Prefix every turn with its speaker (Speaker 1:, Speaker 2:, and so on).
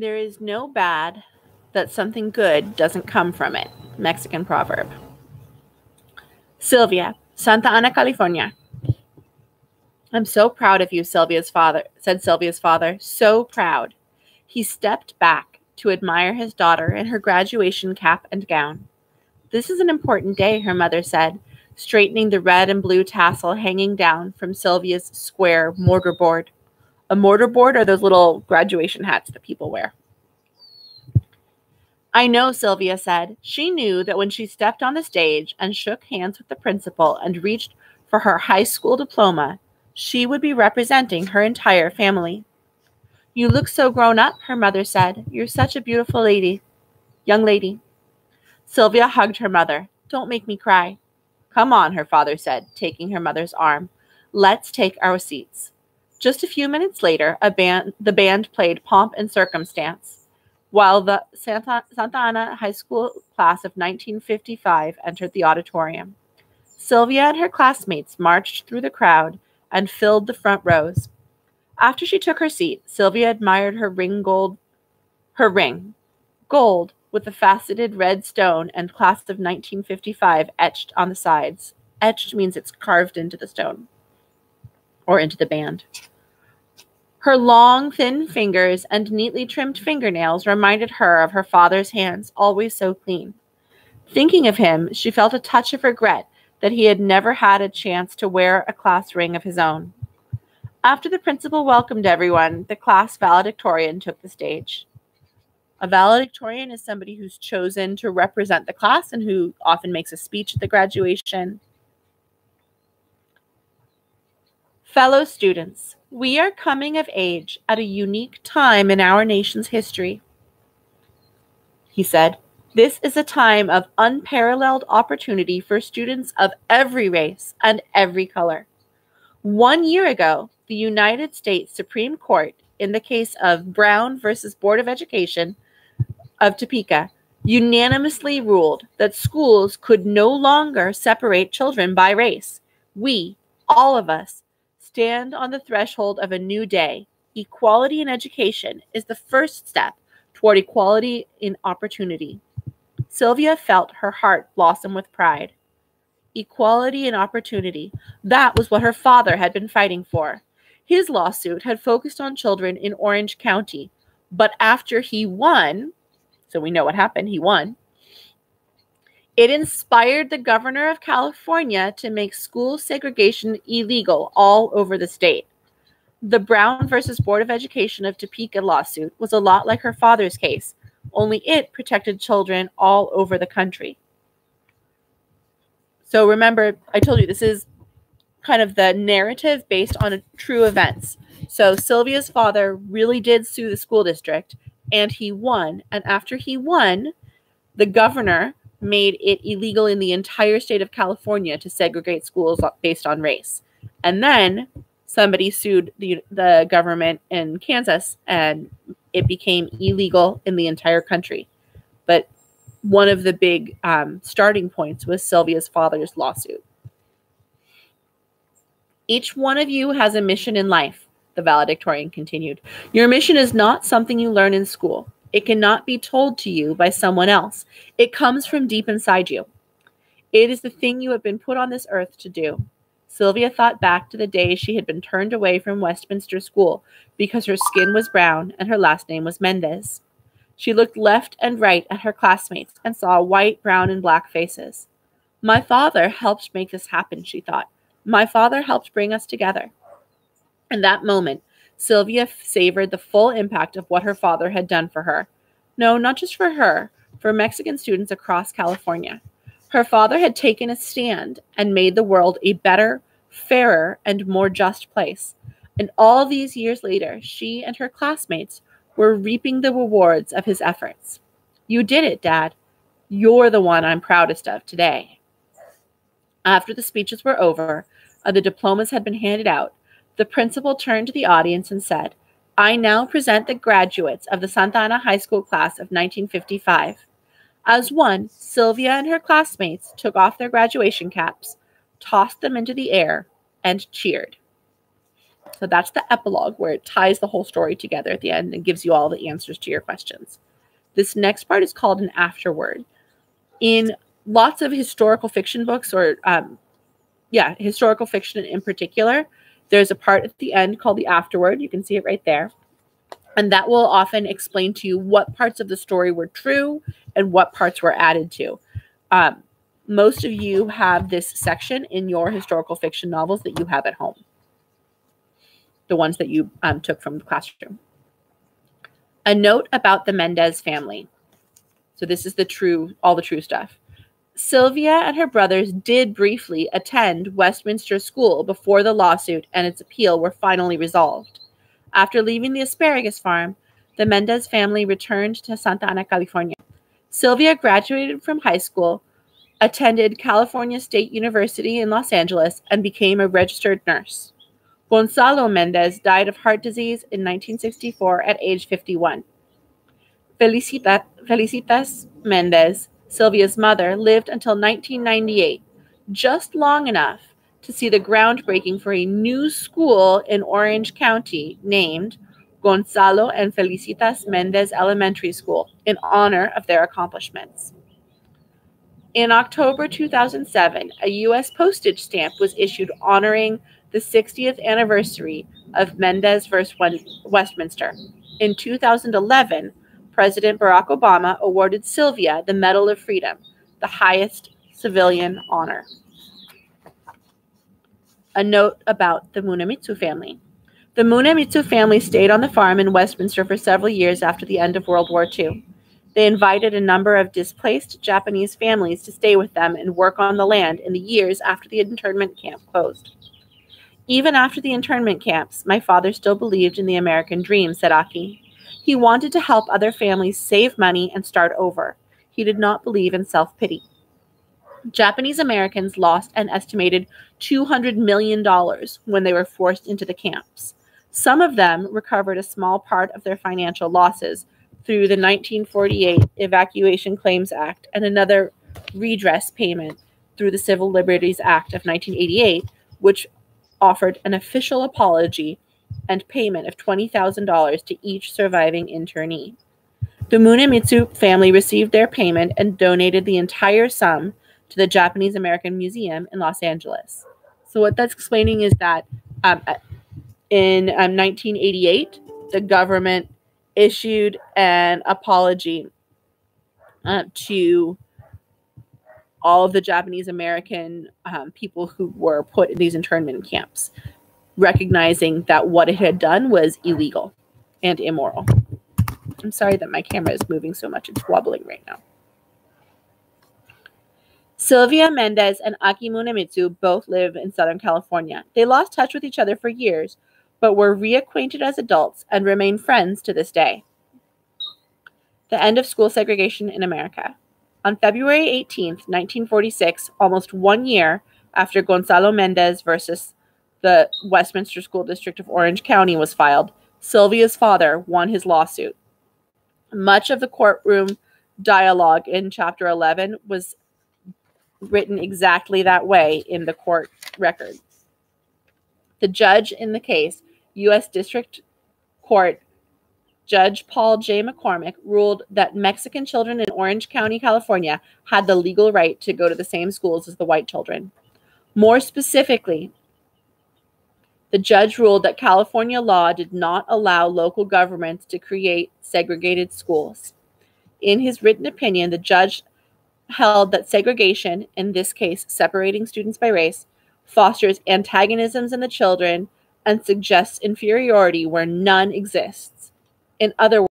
Speaker 1: There is no bad that something good doesn't come from it. Mexican proverb. Sylvia, Santa Ana, California. I'm so proud of you, Sylvia's father, said Sylvia's father. So proud. He stepped back to admire his daughter in her graduation cap and gown. This is an important day, her mother said, straightening the red and blue tassel hanging down from Sylvia's square mortar board. A mortar board are those little graduation hats that people wear. I know, Sylvia said. She knew that when she stepped on the stage and shook hands with the principal and reached for her high school diploma, she would be representing her entire family. You look so grown up, her mother said. You're such a beautiful lady. Young lady. Sylvia hugged her mother. Don't make me cry. Come on, her father said, taking her mother's arm. Let's take our seats. Just a few minutes later, a band, the band played Pomp and Circumstance, while the Santa, Santa Ana High School class of 1955 entered the auditorium. Sylvia and her classmates marched through the crowd and filled the front rows. After she took her seat, Sylvia admired her ring gold her ring. Gold with the faceted red stone and class of 1955 etched on the sides. Etched means it's carved into the stone or into the band. Her long, thin fingers and neatly trimmed fingernails reminded her of her father's hands, always so clean. Thinking of him, she felt a touch of regret that he had never had a chance to wear a class ring of his own. After the principal welcomed everyone, the class valedictorian took the stage. A valedictorian is somebody who's chosen to represent the class and who often makes a speech at the graduation. Fellow students, we are coming of age at a unique time in our nation's history. He said, this is a time of unparalleled opportunity for students of every race and every color. One year ago, the United States Supreme Court, in the case of Brown versus Board of Education of Topeka, unanimously ruled that schools could no longer separate children by race. We, all of us, stand on the threshold of a new day. Equality in education is the first step toward equality in opportunity. Sylvia felt her heart blossom with pride. Equality and opportunity. That was what her father had been fighting for. His lawsuit had focused on children in Orange County, but after he won, so we know what happened, he won, it inspired the governor of California to make school segregation illegal all over the state. The Brown versus Board of Education of Topeka lawsuit was a lot like her father's case, only it protected children all over the country. So remember, I told you this is kind of the narrative based on true events. So Sylvia's father really did sue the school district and he won. And after he won, the governor made it illegal in the entire state of California to segregate schools based on race. And then somebody sued the the government in Kansas and it became illegal in the entire country. But one of the big um, starting points was Sylvia's father's lawsuit. Each one of you has a mission in life, the valedictorian continued. Your mission is not something you learn in school. It cannot be told to you by someone else. It comes from deep inside you. It is the thing you have been put on this earth to do. Sylvia thought back to the day she had been turned away from Westminster School because her skin was brown and her last name was Mendez. She looked left and right at her classmates and saw white, brown, and black faces. My father helped make this happen, she thought. My father helped bring us together. In that moment, Sylvia savored the full impact of what her father had done for her. No, not just for her, for Mexican students across California. Her father had taken a stand and made the world a better, fairer, and more just place. And all these years later, she and her classmates were reaping the rewards of his efforts. You did it, Dad. You're the one I'm proudest of today. After the speeches were over and the diplomas had been handed out, the principal turned to the audience and said, I now present the graduates of the Santa Ana High School class of 1955. As one, Sylvia and her classmates took off their graduation caps, tossed them into the air, and cheered. So that's the epilogue where it ties the whole story together at the end and gives you all the answers to your questions. This next part is called an afterword. In lots of historical fiction books, or um, yeah, historical fiction in particular, there's a part at the end called the afterword. You can see it right there. And that will often explain to you what parts of the story were true and what parts were added to. Um, most of you have this section in your historical fiction novels that you have at home, the ones that you um, took from the classroom. A note about the Mendez family. So this is the true, all the true stuff. Sylvia and her brothers did briefly attend Westminster School before the lawsuit and its appeal were finally resolved. After leaving the asparagus farm, the Mendez family returned to Santa Ana, California. Sylvia graduated from high school, attended California State University in Los Angeles, and became a registered nurse. Gonzalo Mendez died of heart disease in 1964 at age 51. Felicita, Felicitas Mendez Sylvia's mother, lived until 1998, just long enough to see the groundbreaking for a new school in Orange County named Gonzalo and Felicitas Mendez Elementary School in honor of their accomplishments. In October 2007, a U.S. postage stamp was issued honoring the 60th anniversary of Mendez vs. Westminster. In 2011, President Barack Obama awarded Sylvia the Medal of Freedom, the highest civilian honor. A note about the Munemitsu family. The Munemitsu family stayed on the farm in Westminster for several years after the end of World War II. They invited a number of displaced Japanese families to stay with them and work on the land in the years after the internment camp closed. Even after the internment camps, my father still believed in the American dream, said Aki. He wanted to help other families save money and start over. He did not believe in self pity. Japanese Americans lost an estimated $200 million when they were forced into the camps. Some of them recovered a small part of their financial losses through the 1948 Evacuation Claims Act and another redress payment through the Civil Liberties Act of 1988, which offered an official apology and payment of $20,000 to each surviving internee. The Munemitsu family received their payment and donated the entire sum to the Japanese American Museum in Los Angeles. So, what that's explaining is that um, in um, 1988, the government issued an apology uh, to all of the Japanese American um, people who were put in these internment camps recognizing that what it had done was illegal and immoral. I'm sorry that my camera is moving so much. It's wobbling right now. Sylvia Mendez and Aki Munemitsu both live in Southern California. They lost touch with each other for years, but were reacquainted as adults and remain friends to this day. The end of school segregation in America. On February 18, 1946, almost one year after Gonzalo Mendez versus the Westminster School District of Orange County was filed, Sylvia's father won his lawsuit. Much of the courtroom dialogue in Chapter 11 was written exactly that way in the court record. The judge in the case, U.S. District Court Judge Paul J. McCormick, ruled that Mexican children in Orange County, California, had the legal right to go to the same schools as the white children. More specifically, the judge ruled that California law did not allow local governments to create segregated schools. In his written opinion, the judge held that segregation, in this case separating students by race, fosters antagonisms in the children and suggests inferiority where none exists. In other